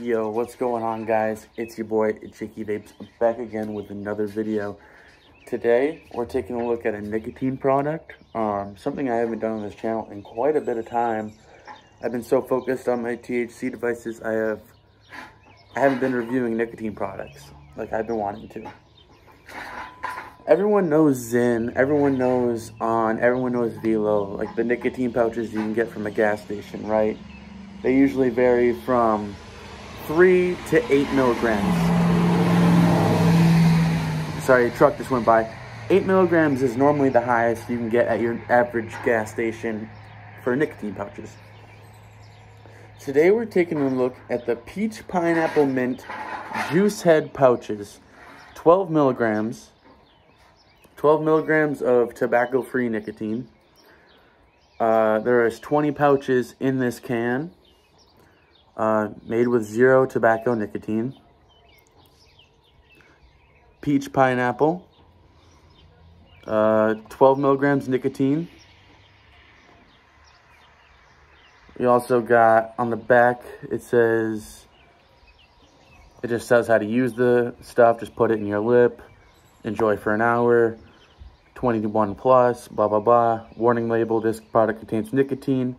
Yo, what's going on guys? It's your boy, Jakey Vapes, back again with another video. Today, we're taking a look at a nicotine product, um, something I haven't done on this channel in quite a bit of time. I've been so focused on my THC devices, I have, I haven't been reviewing nicotine products like I've been wanting to. Everyone knows Zyn, everyone knows On, everyone knows Velo, like the nicotine pouches you can get from a gas station, right? They usually vary from three to eight milligrams. Sorry, truck just went by. Eight milligrams is normally the highest you can get at your average gas station for nicotine pouches. Today we're taking a look at the Peach Pineapple Mint Juice Head pouches. 12 milligrams. 12 milligrams of tobacco-free nicotine. Uh, there is 20 pouches in this can uh, made with zero tobacco nicotine. Peach pineapple, uh, 12 milligrams nicotine. We also got on the back, it says, it just says how to use the stuff. Just put it in your lip, enjoy for an hour, 21 plus, blah, blah, blah. Warning label, this product contains nicotine.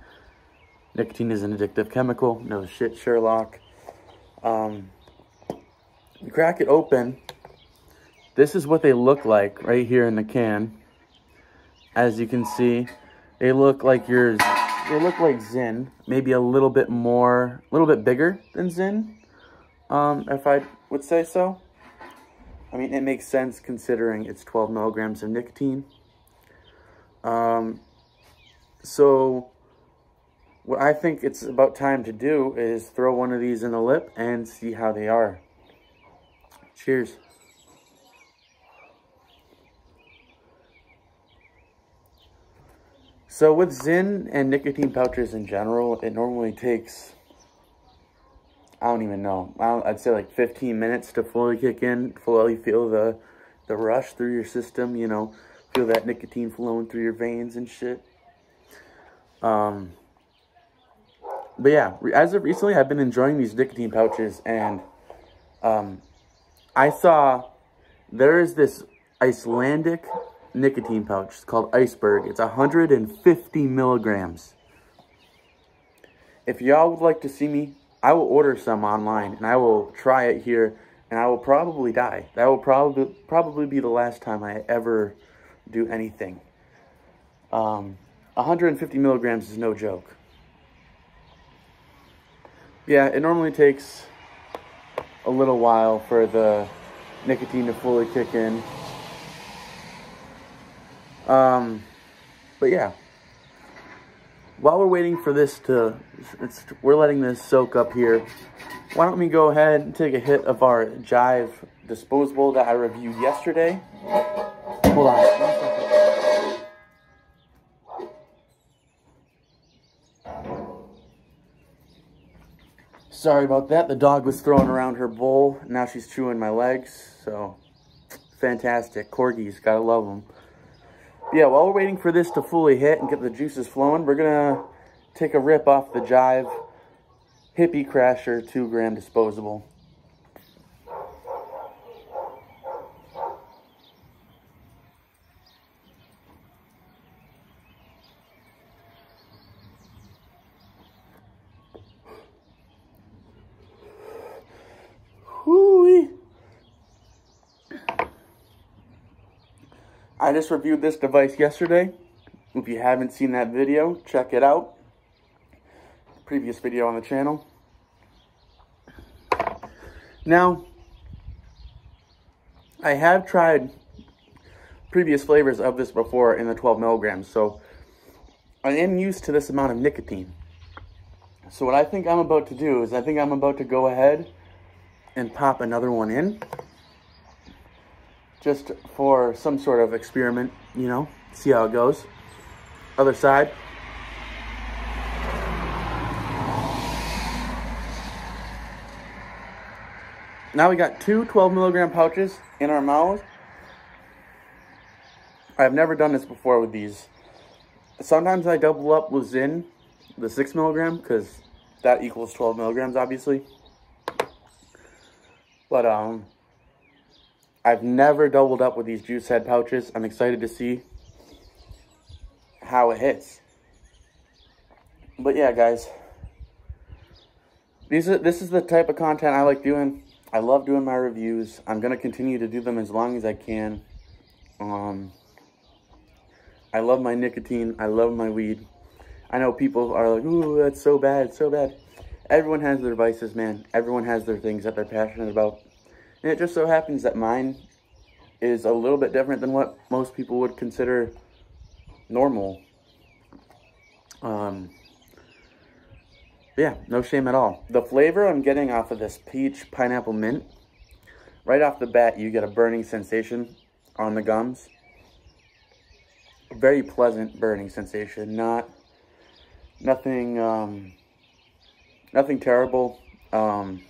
Nicotine is an addictive chemical. No shit, Sherlock. Um, you crack it open. This is what they look like right here in the can. As you can see, they look like yours. They look like Zyn, maybe a little bit more, a little bit bigger than Zyn, um, if I would say so. I mean, it makes sense considering it's 12 milligrams of nicotine. Um, so what I think it's about time to do is throw one of these in the lip and see how they are. Cheers. So with Zyn and nicotine pouches in general, it normally takes, I don't even know, I would say like 15 minutes to fully kick in, fully feel the, the rush through your system, you know, feel that nicotine flowing through your veins and shit. Um, but yeah, as of recently, I've been enjoying these nicotine pouches, and um, I saw there is this Icelandic nicotine pouch. It's called Iceberg. It's 150 milligrams. If y'all would like to see me, I will order some online, and I will try it here, and I will probably die. That will probably probably be the last time I ever do anything. Um, 150 milligrams is no joke. Yeah, it normally takes a little while for the nicotine to fully kick in. Um, but yeah, while we're waiting for this to, we're letting this soak up here. Why don't we go ahead and take a hit of our Jive disposable that I reviewed yesterday. Hold on. Sorry about that. The dog was throwing around her bowl. Now she's chewing my legs. So, fantastic. Corgis, gotta love them. Yeah, while we're waiting for this to fully hit and get the juices flowing, we're gonna take a rip off the Jive Hippie Crasher 2 gram disposable. I just reviewed this device yesterday. If you haven't seen that video, check it out. Previous video on the channel. Now, I have tried previous flavors of this before in the 12 milligrams, so I am used to this amount of nicotine. So what I think I'm about to do is I think I'm about to go ahead and pop another one in just for some sort of experiment, you know, see how it goes. Other side. Now we got two 12 milligram pouches in our mouths. I've never done this before with these. Sometimes I double up with Zyn, the 6 milligram, because that equals 12 milligrams, obviously. But um, I've never doubled up with these juice head pouches. I'm excited to see how it hits. But yeah, guys, these are this is the type of content I like doing. I love doing my reviews. I'm gonna continue to do them as long as I can. Um, I love my nicotine. I love my weed. I know people are like, "Ooh, that's so bad, so bad." Everyone has their vices, man. Everyone has their things that they're passionate about. And it just so happens that mine is a little bit different than what most people would consider normal. Um, yeah, no shame at all. The flavor I'm getting off of this peach pineapple mint, right off the bat, you get a burning sensation on the gums. Very pleasant burning sensation, not nothing, um, nothing terrible. Um,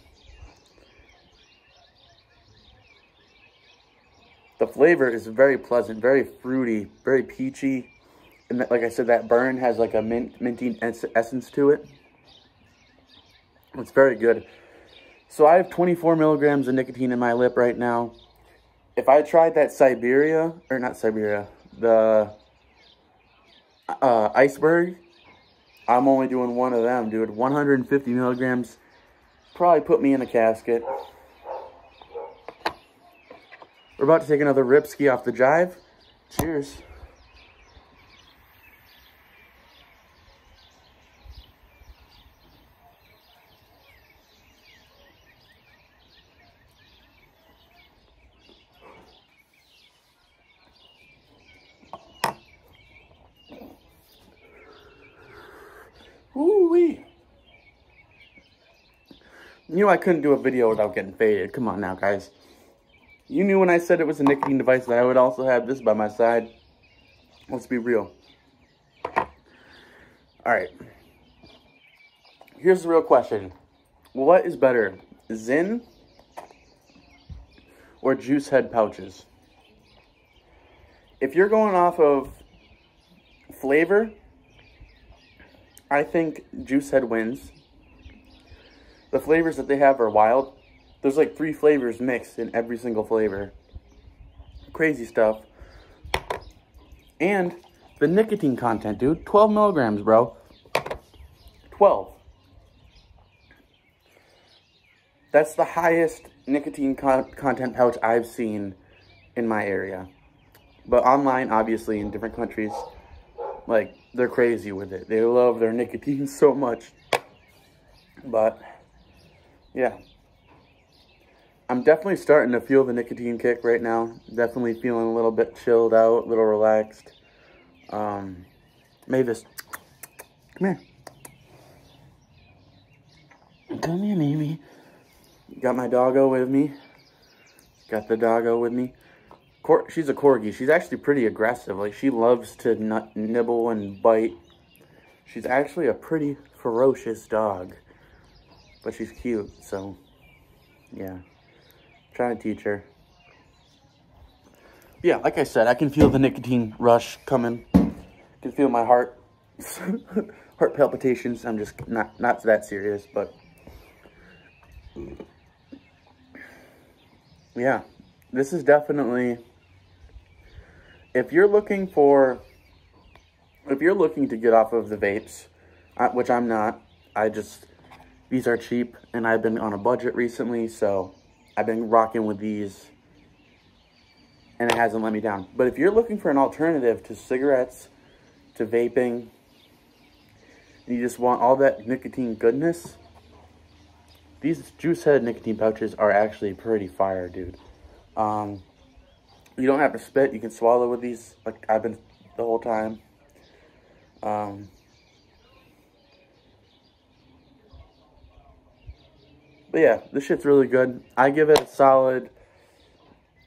the flavor is very pleasant, very fruity, very peachy. And like I said, that burn has like a mint, minty essence to it. It's very good. So I have 24 milligrams of nicotine in my lip right now. If I tried that Siberia, or not Siberia, the uh, iceberg, I'm only doing one of them, dude. 150 milligrams probably put me in a casket. We're about to take another rip ski off the jive. Cheers. Ooh-wee. You know I couldn't do a video without getting faded. Come on now, guys. You knew when I said it was a nicotine device that I would also have this by my side. Let's be real. Alright. Here's the real question. What is better, Zyn or juice head pouches? If you're going off of flavor, I think Juice Head wins. The flavors that they have are wild. There's like three flavors mixed in every single flavor. Crazy stuff. And the nicotine content, dude. 12 milligrams, bro. 12. That's the highest nicotine con content pouch I've seen in my area. But online, obviously, in different countries, like, they're crazy with it. They love their nicotine so much. But, yeah. I'm definitely starting to feel the nicotine kick right now. Definitely feeling a little bit chilled out, a little relaxed. Um, Mavis, come here. Come here, Mimi. Got my doggo with me. Got the doggo with me. Cor she's a corgi. She's actually pretty aggressive. Like, she loves to nibble and bite. She's actually a pretty ferocious dog. But she's cute, so, yeah. Trying to teach her. Yeah, like I said, I can feel the nicotine rush coming. I can feel my heart, heart palpitations. I'm just not, not that serious, but yeah, this is definitely if you're looking for, if you're looking to get off of the vapes, which I'm not, I just, these are cheap, and I've been on a budget recently, so I've been rocking with these, and it hasn't let me down. But if you're looking for an alternative to cigarettes, to vaping, and you just want all that nicotine goodness, these juice head nicotine pouches are actually pretty fire, dude. Um, you don't have to spit. You can swallow with these, like I've been the whole time. Um, but yeah, this shit's really good. I give it a solid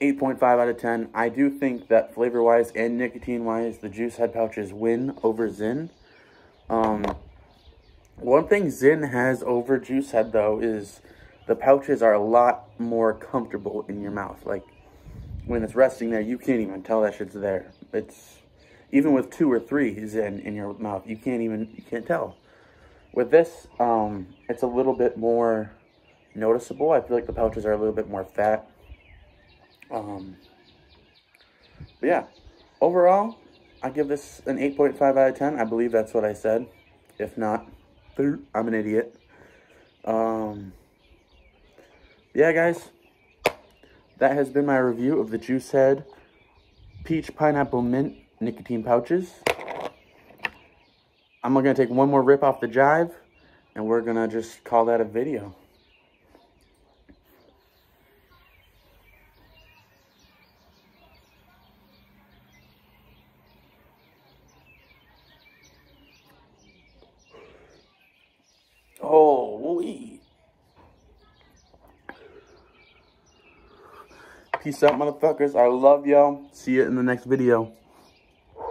8.5 out of 10. I do think that flavor-wise and nicotine-wise, the Juice Head pouches win over Zyn. Um, one thing Zyn has over Juice Head, though, is the pouches are a lot more comfortable in your mouth. Like, when it's resting there, you can't even tell that shit's there. It's even with two or three in in your mouth, you can't even you can't tell. With this, um, it's a little bit more noticeable. I feel like the pouches are a little bit more fat. Um, but yeah, overall, I give this an 8.5 out of 10. I believe that's what I said. If not, I'm an idiot. Um, yeah, guys, that has been my review of the Juice Head Peach Pineapple Mint Nicotine Pouches. I'm going to take one more rip off the jive, and we're going to just call that a video. Holy. Peace out, motherfuckers. I love y'all. See you in the next video.